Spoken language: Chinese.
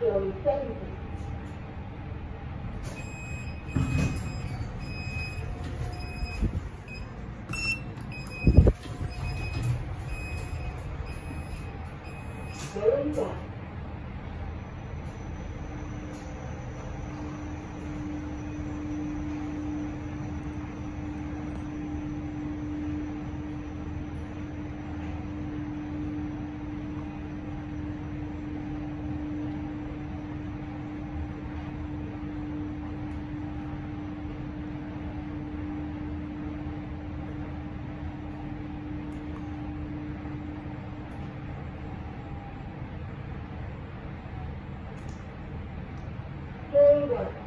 九分五。九一百。Right.